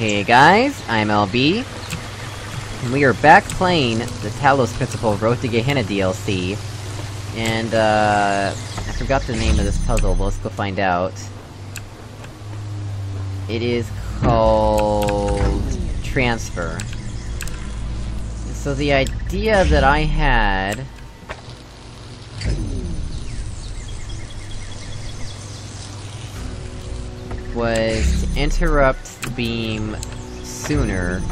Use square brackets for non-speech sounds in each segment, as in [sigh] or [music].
Hey guys, I'm LB, and we are back playing the Talos Principle Road to Gehenna DLC, and uh... I forgot the name of this puzzle, but let's go find out. It is called... Transfer. So the idea that I had... was to interrupt beam sooner.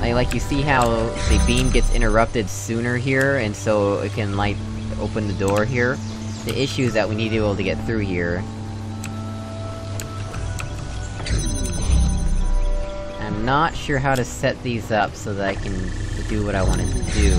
Like, like you see how the beam gets interrupted sooner here, and so it can, like, open the door here? The issue is that we need to be able to get through here. I'm not sure how to set these up so that I can do what I want to do.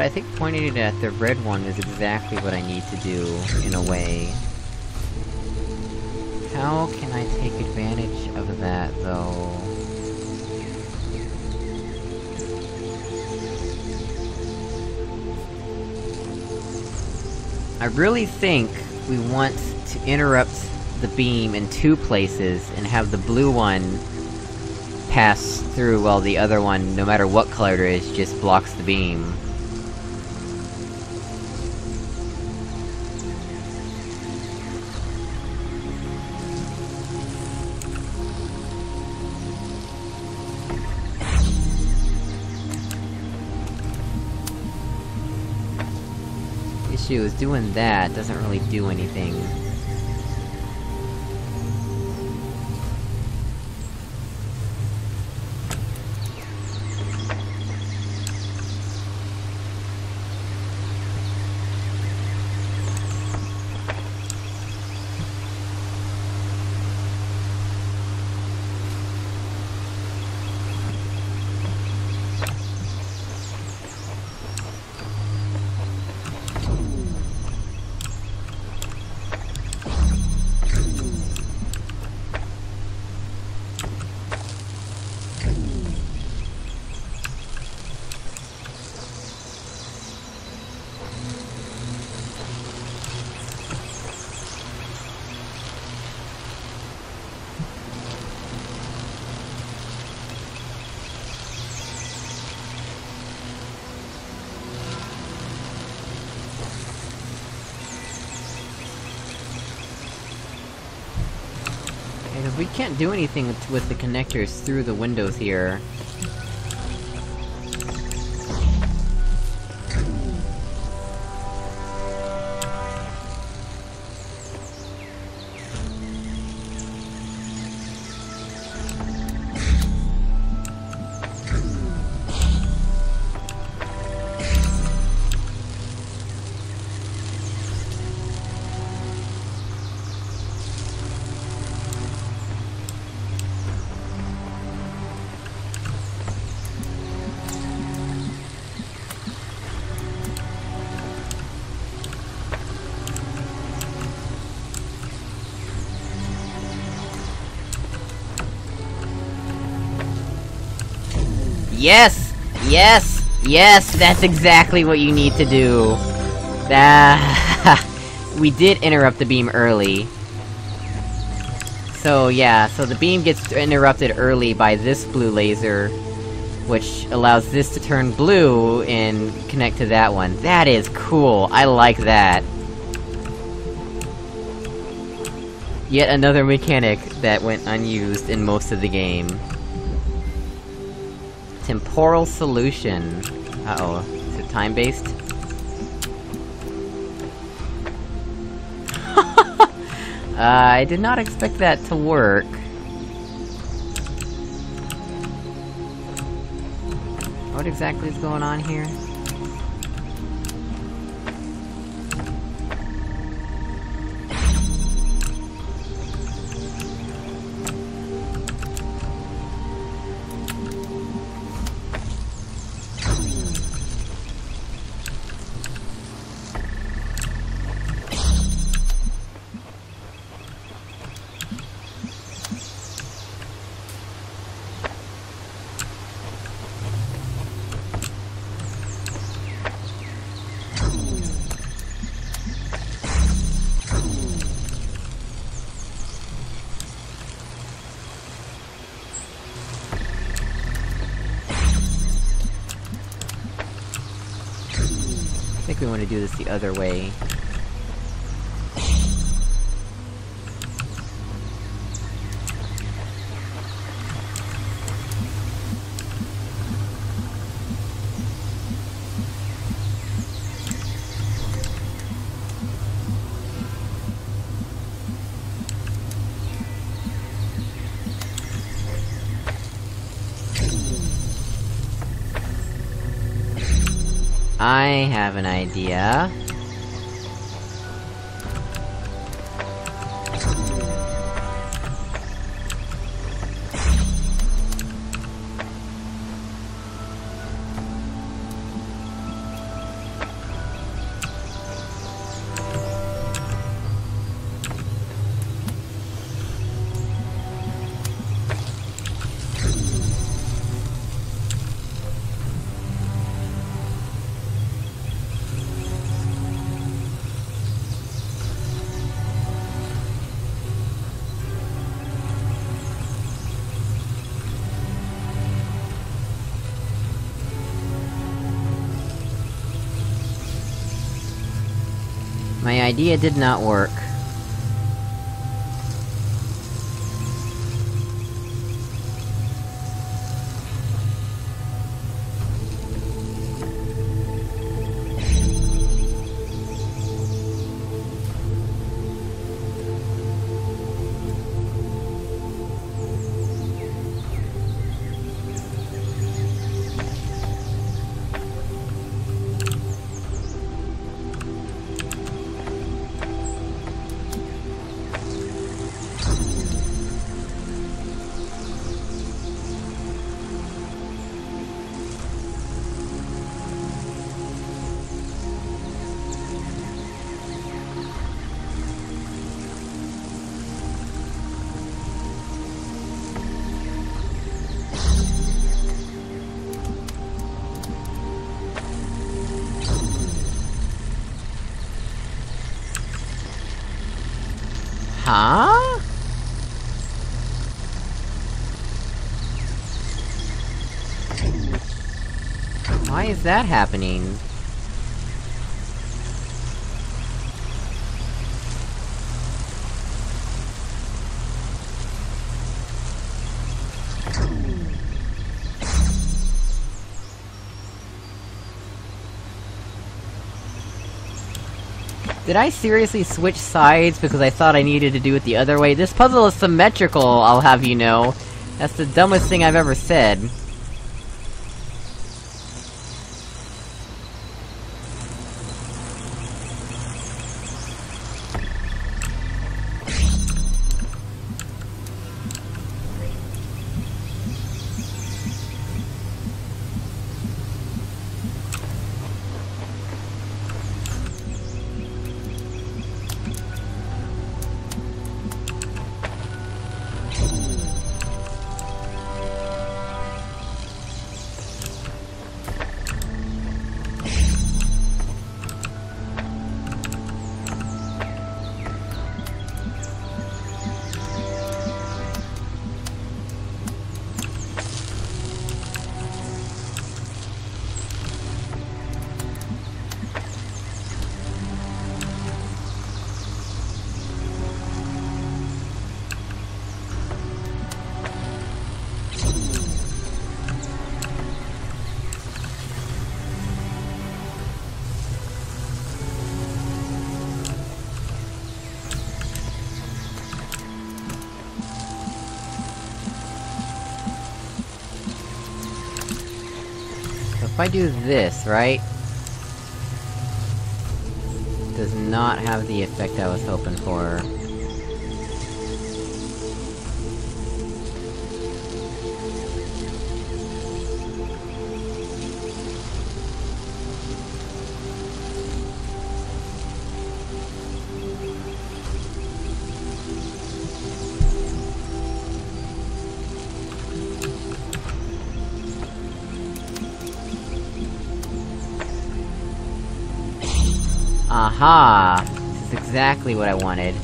What, I think pointing it at the red one is exactly what I need to do, in a way. How can I take advantage of that, though? I really think we want to interrupt the beam in two places, and have the blue one pass through while the other one, no matter what color it is, just blocks the beam. Is doing that doesn't really do anything. We can't do anything with, the connectors through the windows here. Yes! Yes! Yes! That's exactly what you need to do! Ah, [laughs] we did interrupt the beam early. So yeah, so the beam gets interrupted early by this blue laser, which allows this to turn blue and connect to that one. That is cool, I like that. Yet another mechanic that went unused in most of the game. Temporal solution. Uh-oh. Is it time-based? [laughs] uh, I did not expect that to work. What exactly is going on here? We want to do this the other way. I have an idea. Idea did not work. Huh? Why is that happening? Did I seriously switch sides because I thought I needed to do it the other way? This puzzle is symmetrical, I'll have you know. That's the dumbest thing I've ever said. I do this, right? Does not have the effect I was hoping for. Aha! This is exactly what I wanted.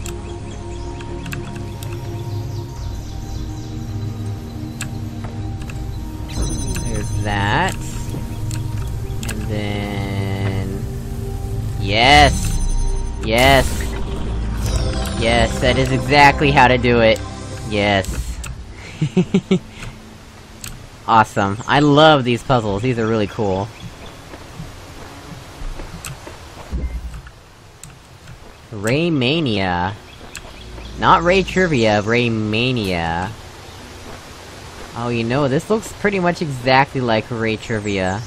There's that. And then... Yes! Yes, Yes, that is exactly how to do it! Yes. [laughs] awesome. I love these puzzles, these are really cool. Raymania. Not Ray Trivia, Raymania. Oh, you know, this looks pretty much exactly like Ray Trivia.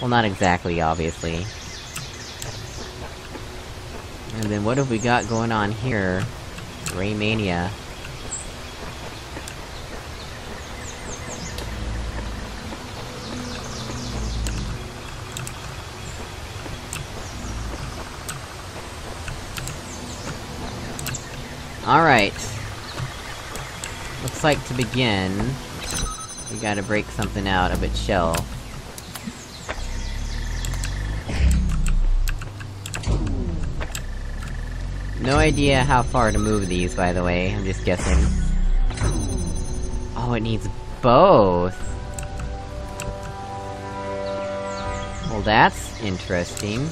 Well, not exactly, obviously. And then what have we got going on here? Raymania. Alright. Looks like to begin... We gotta break something out of its shell. No idea how far to move these, by the way, I'm just guessing. Oh, it needs both! Well, that's interesting.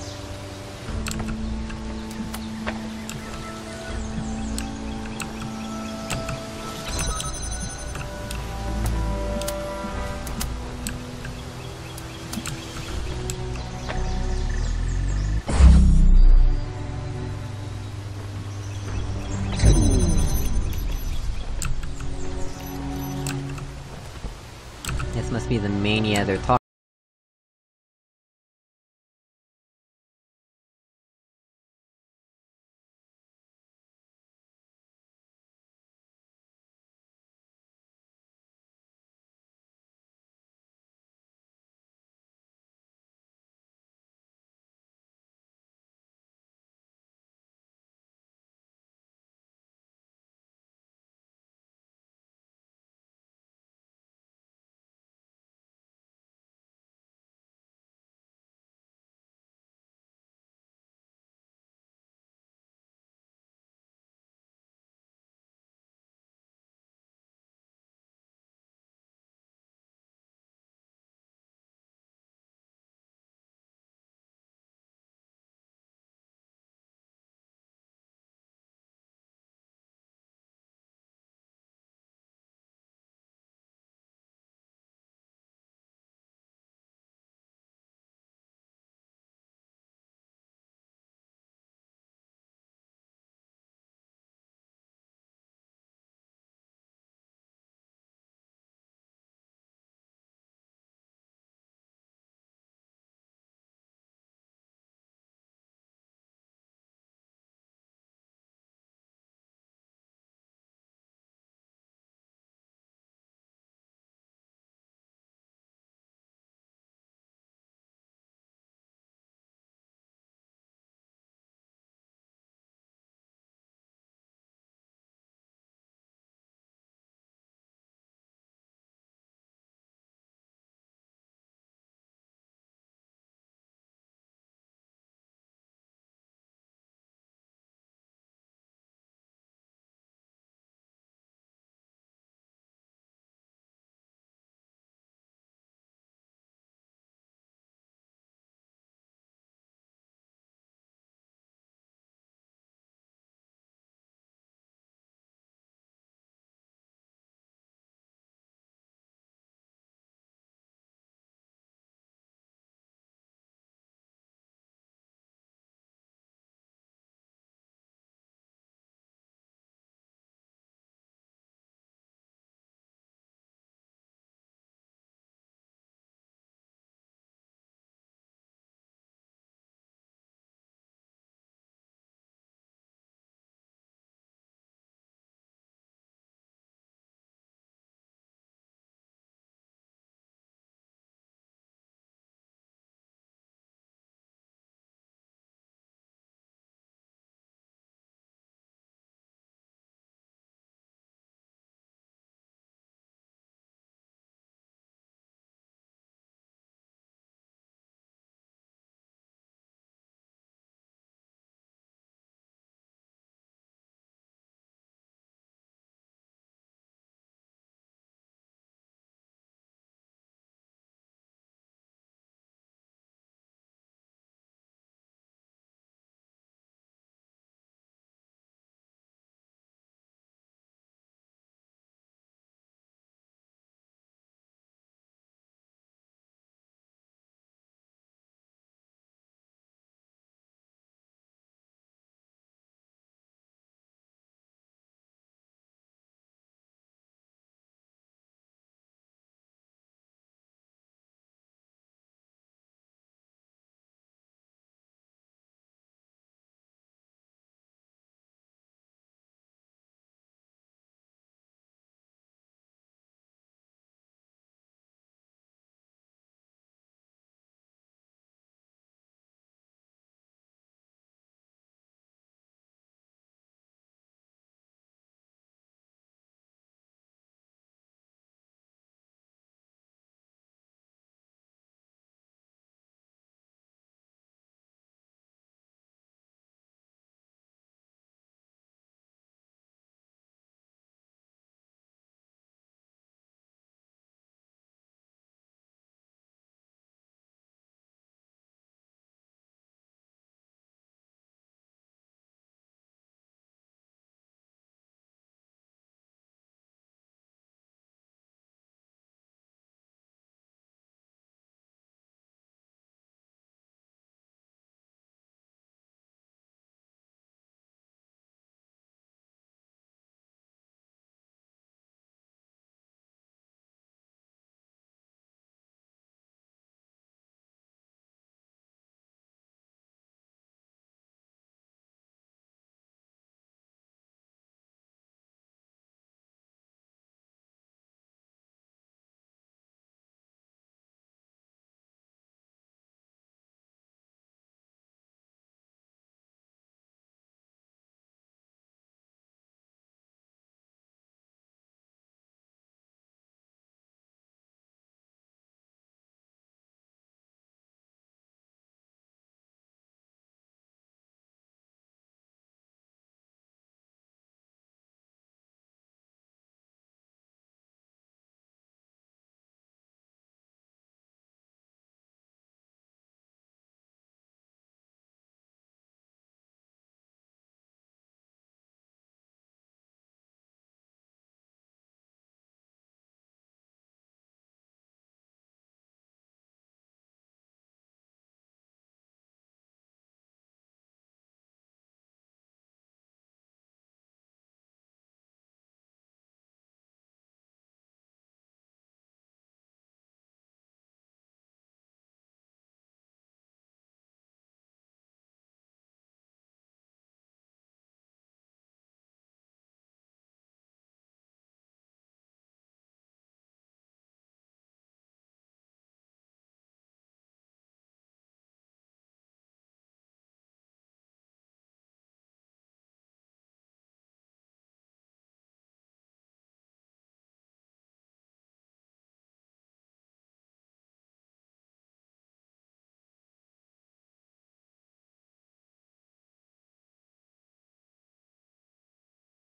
Be the mania they're talking